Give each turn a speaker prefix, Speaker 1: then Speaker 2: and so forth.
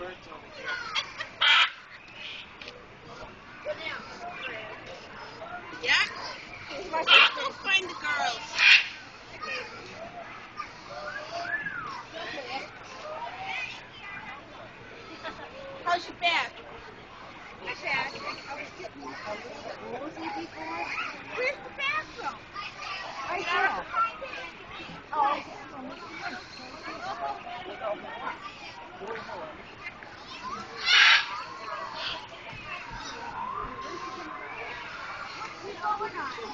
Speaker 1: birds over there. Yeah? I'll go find the girls. How's your back?
Speaker 2: My back. I was getting a little bit woozy before.
Speaker 1: Where's the bathroom?
Speaker 2: Right here. Oh, 多喝水